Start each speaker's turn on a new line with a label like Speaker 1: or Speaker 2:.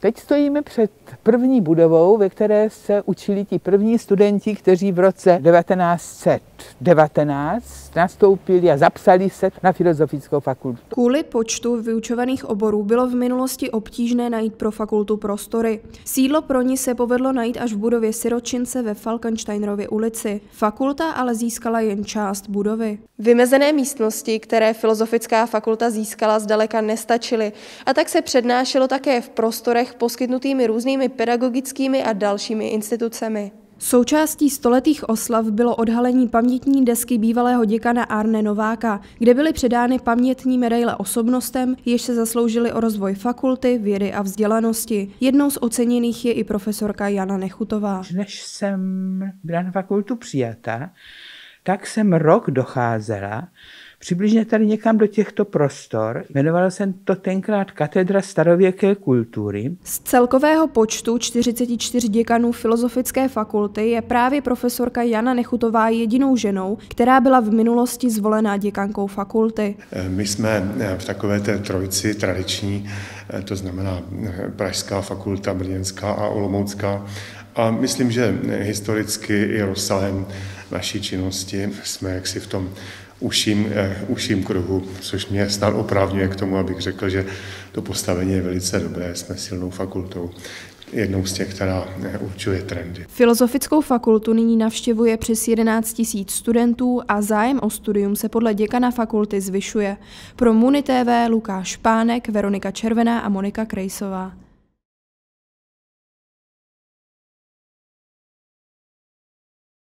Speaker 1: Teď stojíme před první budovou, ve které se učili ti první studenti, kteří v roce 1919 nastoupili a zapsali se na filozofickou fakultu.
Speaker 2: Kvůli počtu vyučovaných oborů bylo v minulosti obtížné najít pro fakultu prostory. Sídlo pro ní se povedlo najít až v budově Siročince ve Falkensteinerově ulici. Fakulta ale získala jen část budovy. Vymezené místnosti, které filozofická fakulta získala, zdaleka nestačily a tak se přednášelo také v prostorech poskytnutými různými pedagogickými a dalšími institucemi. Součástí stoletých oslav bylo odhalení pamětní desky bývalého děkana Arne Nováka, kde byly předány pamětní medaile osobnostem, jež se zasloužili o rozvoj fakulty, vědy a vzdělanosti. Jednou z oceněných je i profesorka Jana Nechutová.
Speaker 1: Než jsem byla na fakultu přijata, tak jsem rok docházela přibližně tady někam do těchto prostor. Jmenovala jsem to tenkrát Katedra starověké kultury.
Speaker 2: Z celkového počtu 44 děkanů Filozofické fakulty je právě profesorka Jana Nechutová jedinou ženou, která byla v minulosti zvolená děkankou fakulty.
Speaker 3: My jsme v takové té trojici tradiční, to znamená Pražská fakulta, Brněnská a Olomoucká. A myslím, že historicky i rozsahem naší činnosti jsme jaksi v tom užším, eh, užším kruhu, což mě snad oprávňuje k tomu, abych řekl, že to postavení je velice dobré, jsme silnou fakultou, jednou z těch, která eh, určuje trendy.
Speaker 2: Filozofickou fakultu nyní navštěvuje přes 11 tisíc studentů a zájem o studium se podle děkana fakulty zvyšuje. Pro Muni TV Lukáš Pánek, Veronika Červená a Monika Krejsová.